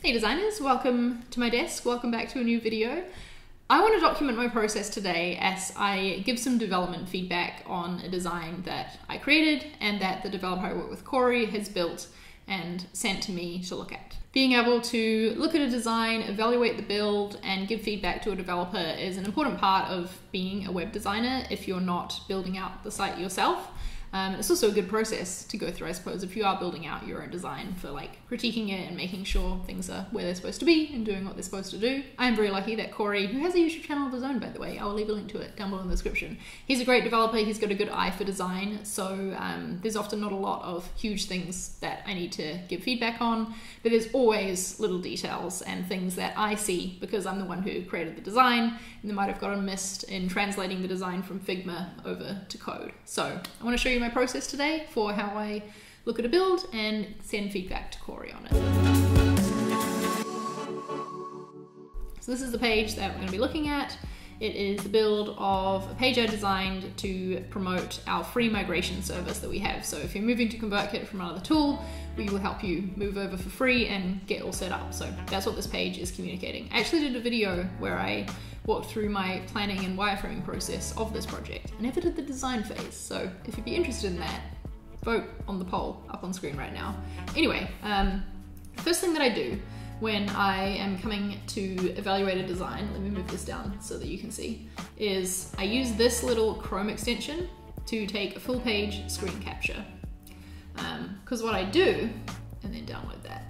Hey designers, welcome to my desk, welcome back to a new video. I want to document my process today as I give some development feedback on a design that I created and that the developer I work with, Cory, has built and sent to me to look at. Being able to look at a design, evaluate the build, and give feedback to a developer is an important part of being a web designer if you're not building out the site yourself. Um, it's also a good process to go through, I suppose, if you are building out your own design for like critiquing it and making sure things are where they're supposed to be and doing what they're supposed to do. I am very lucky that Cory, who has a YouTube channel of his own, by the way, I will leave a link to it down below in the description. He's a great developer, he's got a good eye for design, so um, there's often not a lot of huge things that I need to give feedback on, but there's always little details and things that I see because I'm the one who created the design and they might have gotten missed in translating the design from Figma over to code. So I want to show you my process today for how I look at a build and send feedback to Cory on it. So this is the page that we're going to be looking at. It is the build of a page I designed to promote our free migration service that we have. So if you're moving to ConvertKit from another tool, we will help you move over for free and get all set up. So that's what this page is communicating. I actually did a video where I walked through my planning and wireframing process of this project. I never did the design phase, so if you'd be interested in that, vote on the poll up on screen right now. Anyway, um, first thing that I do when I am coming to evaluate a design, let me move this down so that you can see, is I use this little Chrome extension to take a full page screen capture. Because um, what I do, and then download that,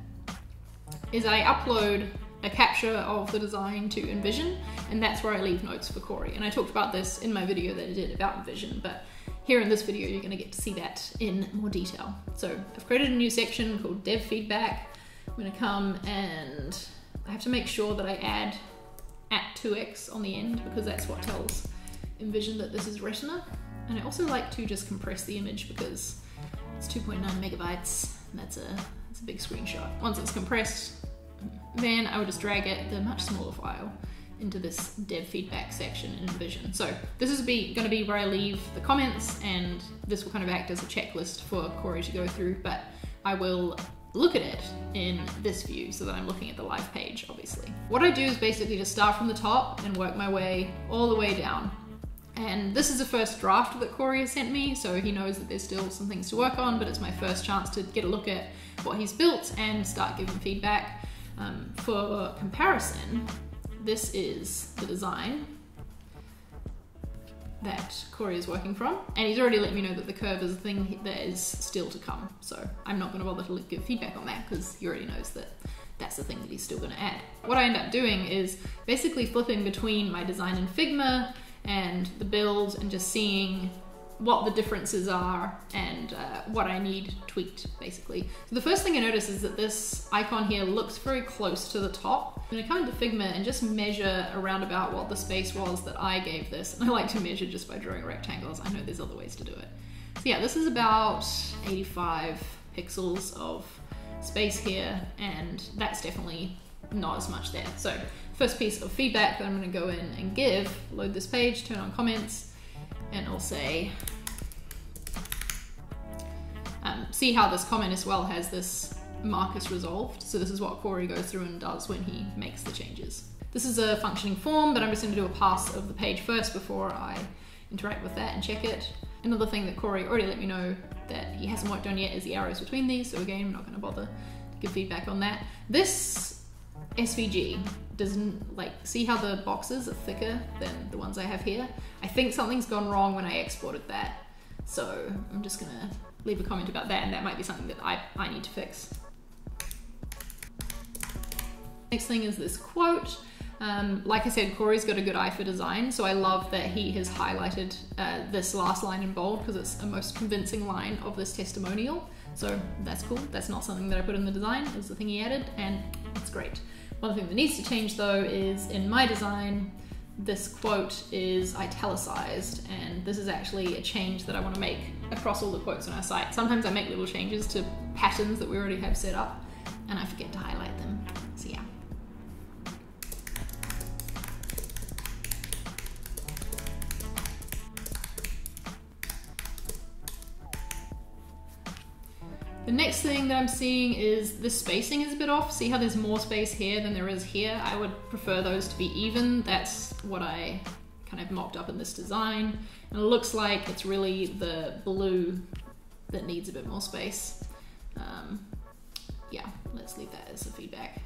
is I upload a capture of the design to InVision, and that's where I leave notes for Cory. And I talked about this in my video that I did about InVision, but here in this video, you're gonna get to see that in more detail. So I've created a new section called Dev Feedback. I'm gonna come and I have to make sure that I add at 2x on the end because that's what tells InVision that this is Retina. And I also like to just compress the image because it's 2.9 megabytes, and that's a, that's a big screenshot. Once it's compressed, then I would just drag it, the much smaller file, into this dev feedback section in Vision. So this is be, going to be where I leave the comments and this will kind of act as a checklist for Cory to go through, but I will look at it in this view so that I'm looking at the live page, obviously. What I do is basically just start from the top and work my way all the way down. And this is the first draft that Cory has sent me, so he knows that there's still some things to work on, but it's my first chance to get a look at what he's built and start giving feedback. Um, for comparison, this is the design that Cory is working from, and he's already let me know that the curve is a thing that is still to come. So I'm not going to bother to give feedback on that because he already knows that that's the thing that he's still going to add. What I end up doing is basically flipping between my design in Figma and the build and just seeing what the differences are and uh, what I need tweaked, basically. So the first thing I notice is that this icon here looks very close to the top. I'm gonna come into Figma and just measure around about what the space was that I gave this. And I like to measure just by drawing rectangles. I know there's other ways to do it. So yeah, this is about 85 pixels of space here, and that's definitely not as much there. So first piece of feedback that I'm gonna go in and give, load this page, turn on comments, and I'll say, um, see how this comment as well has this Marcus resolved. So this is what Cory goes through and does when he makes the changes. This is a functioning form, but I'm just gonna do a pass of the page first before I interact with that and check it. Another thing that Cory already let me know that he hasn't worked on yet is the arrows between these. So again, I'm not gonna bother to give feedback on that. This SVG doesn't like see how the boxes are thicker than the ones I have here. I think something's gone wrong when I exported that. So I'm just gonna leave a comment about that and that might be something that I, I need to fix. Next thing is this quote. Um, like I said, Cory's got a good eye for design, so I love that he has highlighted uh, this last line in bold because it's a most convincing line of this testimonial. So that's cool. That's not something that I put in the design, it was the thing he added, and it's great. One thing that needs to change though is in my design, this quote is italicized and this is actually a change that I want to make across all the quotes on our site. Sometimes I make little changes to patterns that we already have set up and I forget to highlight them. The next thing that I'm seeing is the spacing is a bit off. See how there's more space here than there is here? I would prefer those to be even. That's what I kind of mocked up in this design. And it looks like it's really the blue that needs a bit more space. Um, yeah, let's leave that as a feedback.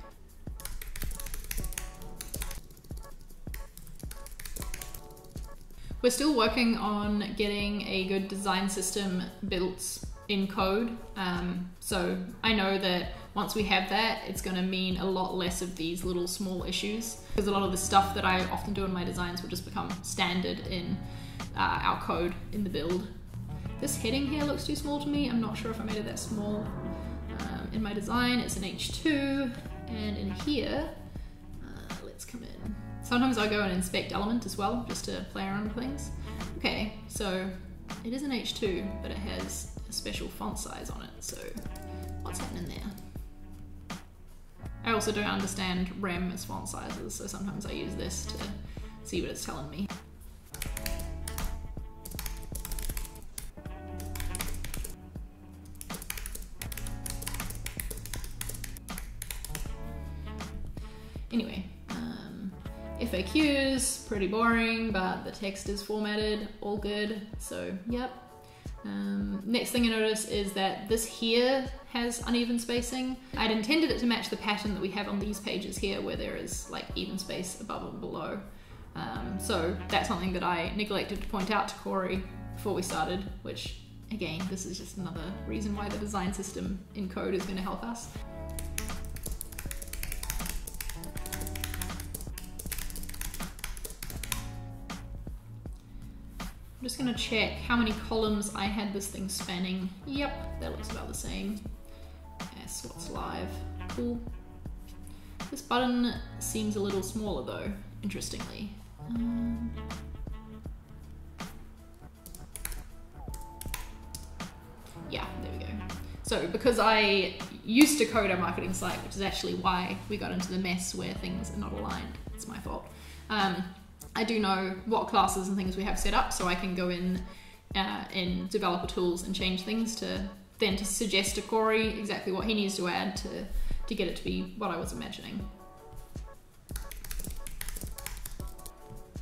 We're still working on getting a good design system built in code. Um, so I know that once we have that, it's going to mean a lot less of these little small issues because a lot of the stuff that I often do in my designs will just become standard in uh, our code in the build. This heading here looks too small to me. I'm not sure if I made it that small. Um, in my design, it's an H2, and in here, uh, let's come in. Sometimes I go and inspect element as well, just to play around with things. Okay, so it is an H2, but it has a special font size on it, so what's happening there? I also don't understand rem as font sizes, so sometimes I use this to see what it's telling me. Anyway, um, FAQs, pretty boring, but the text is formatted, all good, so yep. Um, next thing I notice is that this here has uneven spacing. I'd intended it to match the pattern that we have on these pages here where there is like even space above and below. Um, so that's something that I neglected to point out to Cory before we started, which again, this is just another reason why the design system in code is going to help us. I'm just gonna check how many columns I had this thing spanning. Yep, that looks about the same as what's live. Cool. This button seems a little smaller though, interestingly. Um, yeah, there we go. So because I used to code our marketing site, which is actually why we got into the mess where things are not aligned, it's my fault. Um, I do know what classes and things we have set up, so I can go in uh, in developer tools and change things to then to suggest to Cory exactly what he needs to add to, to get it to be what I was imagining.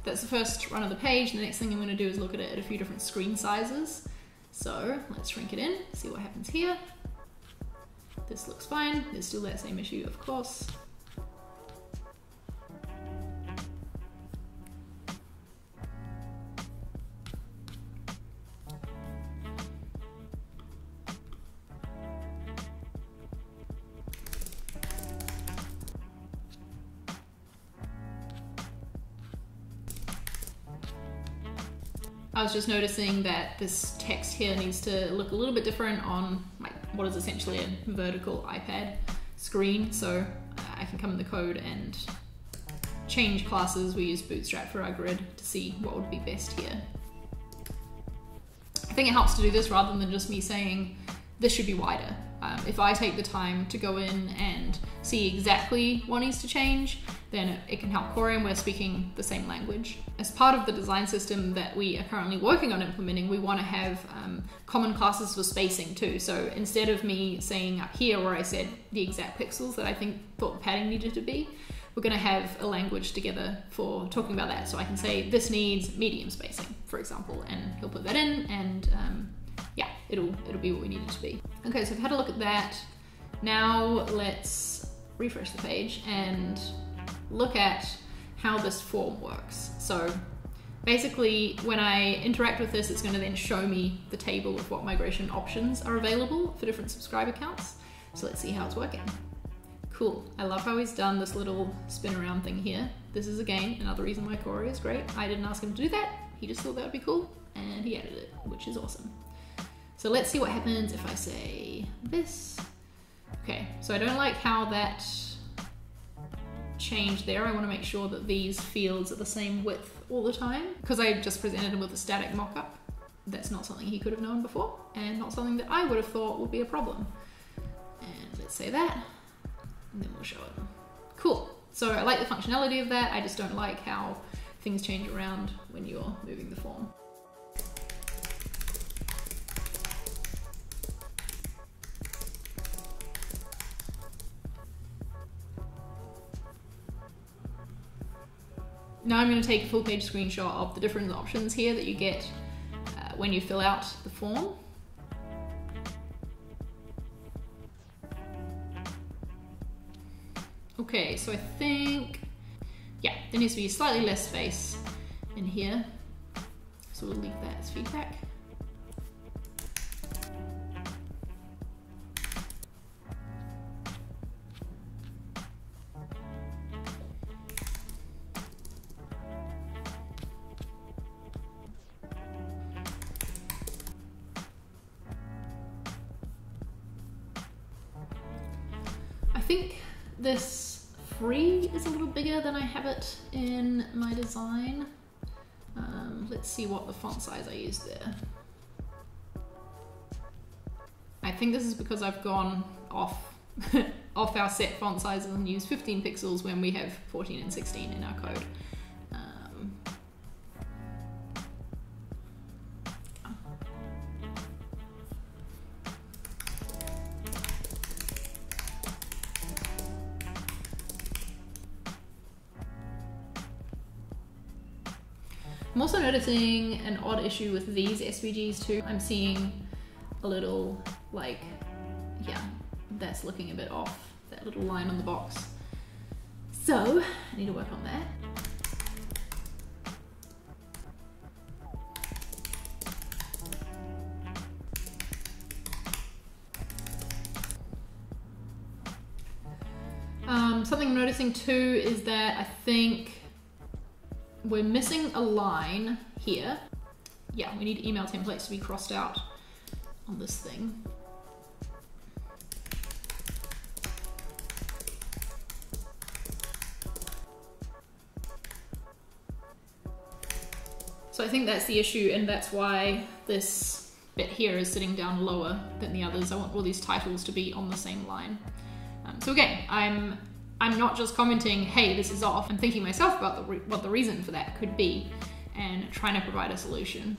That's the first run of the page. The next thing I'm going to do is look at it at a few different screen sizes. So let's shrink it in, see what happens here. This looks fine. There's still that same issue, of course. I was just noticing that this text here needs to look a little bit different on like what is essentially a vertical iPad screen. So uh, I can come in the code and change classes. We use Bootstrap for our grid to see what would be best here. I think it helps to do this rather than just me saying this should be wider. Um, if I take the time to go in and see exactly what needs to change, then it, can help Cory and we're speaking the same language. As part of the design system that we are currently working on implementing, we want to have um, common classes for spacing too. So instead of me saying up here where I said the exact pixels that I think thought the padding needed to be, we're going to have a language together for talking about that. So I can say this needs medium spacing, for example, and he'll put that in and um, yeah, it'll, it'll be what we need it to be. Okay, so I've had a look at that. Now let's refresh the page and look at how this form works. So basically when I interact with this, it's gonna then show me the table of what migration options are available for different subscriber accounts. So let's see how it's working. Cool, I love how he's done this little spin around thing here. This is again, another reason why Cory is great. I didn't ask him to do that. He just thought that would be cool and he added it, which is awesome. So let's see what happens if I say this. Okay, so I don't like how that changed there. I want to make sure that these fields are the same width all the time because I just presented him with a static mockup. That's not something he could have known before and not something that I would have thought would be a problem. And let's say that, and then we'll show it. Cool. So I like the functionality of that. I just don't like how things change around when you're moving the form. Now I'm going to take a full page screenshot of the different options here that you get uh, when you fill out the form. Okay, so I think, yeah, there needs to be slightly less space in here. So we'll leave that as feedback. Think this free is a little bigger than I have it in my design. Um, let's see what the font size I used there. I think this is because I've gone off off our set font sizes and used 15 pixels when we have 14 and 16 in our code. Noticing an odd issue with these SVGs too. I'm seeing a little like, yeah, that's looking a bit off, that little line on the box. So I need to work on that. Um, something I'm noticing too is that I think we're missing a line here. Yeah, we need email templates to be crossed out on this thing. So I think that's the issue and that's why this bit here is sitting down lower than the others. I want all these titles to be on the same line. Um, so again, I'm I'm not just commenting, hey, this is off. I'm thinking myself about the what the reason for that could be and trying to provide a solution.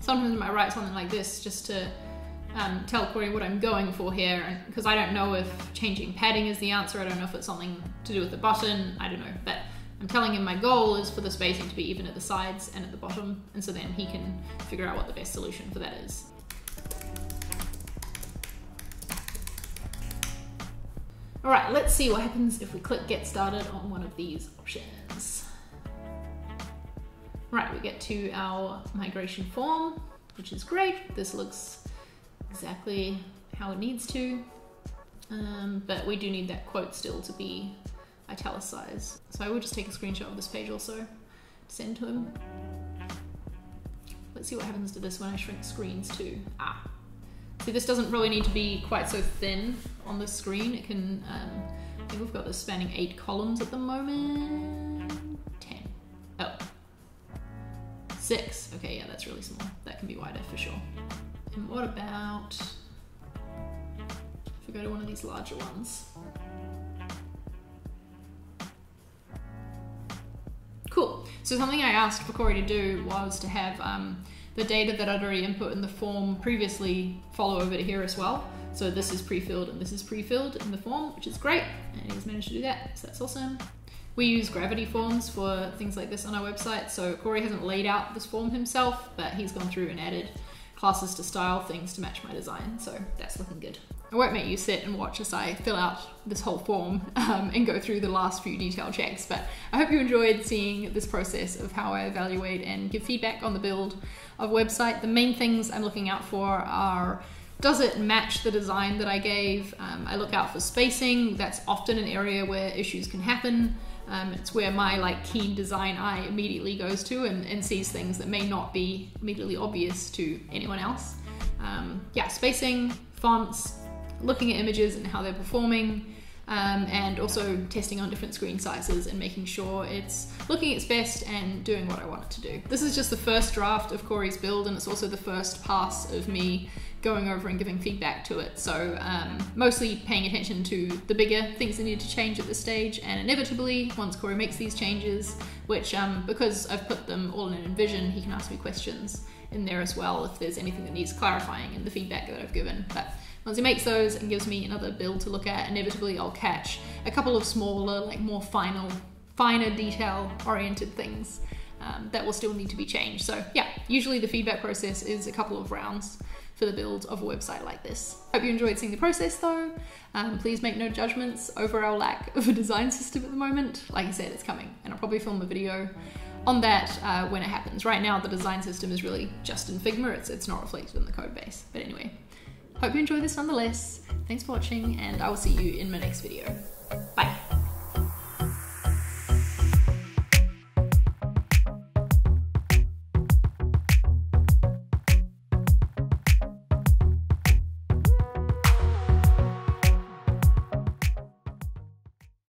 Sometimes I might write something like this just to um, tell Cory what I'm going for here, because I don't know if changing padding is the answer. I don't know if it's something to do with the button. I don't know, but I'm telling him my goal is for the spacing to be even at the sides and at the bottom, and so then he can figure out what the best solution for that is. All right, let's see what happens if we click get started on one of these options. Right, we get to our migration form, which is great. This looks exactly how it needs to, um, but we do need that quote still to be italicized. So I will just take a screenshot of this page also, send to him. Let's see what happens to this when I shrink screens too. Ah, see this doesn't really need to be quite so thin on the screen. It can, um, I think we've got this spanning eight columns at the moment. 10, oh, six. Okay, yeah, that's really small. That can be wider for sure. And what about, if we go to one of these larger ones? So something I asked for Cory to do was to have um, the data that I'd already input in the form previously follow over to here as well. So this is pre-filled and this is pre-filled in the form, which is great. And he's managed to do that, so that's awesome. We use Gravity forms for things like this on our website. So Cory hasn't laid out this form himself, but he's gone through and added classes to style things to match my design. So that's looking good. I won't make you sit and watch as I fill out this whole form um, and go through the last few detail checks, but I hope you enjoyed seeing this process of how I evaluate and give feedback on the build of a website. The main things I'm looking out for are does it match the design that I gave? Um, I look out for spacing. That's often an area where issues can happen. Um, it's where my like keen design eye immediately goes to and, and sees things that may not be immediately obvious to anyone else. Um, yeah, spacing, fonts, looking at images and how they're performing, um, and also testing on different screen sizes and making sure it's looking its best and doing what I want it to do. This is just the first draft of Cory's build and it's also the first pass of me going over and giving feedback to it. So um, mostly paying attention to the bigger things that need to change at this stage, and inevitably, once Corey makes these changes, which um, because I've put them all in InVision, he can ask me questions in there as well if there's anything that needs clarifying in the feedback that I've given. But once he makes those and gives me another build to look at, inevitably I'll catch a couple of smaller, like more final, finer detail oriented things um, that will still need to be changed. So yeah, usually the feedback process is a couple of rounds for the build of a website like this. Hope you enjoyed seeing the process though. Um, please make no judgments over our lack of a design system at the moment. Like I said, it's coming and I'll probably film a video on that uh, when it happens. Right now, the design system is really just in Figma. It's, it's not reflected in the code base. But anyway, hope you enjoy this nonetheless. Thanks for watching and I will see you in my next video. Bye.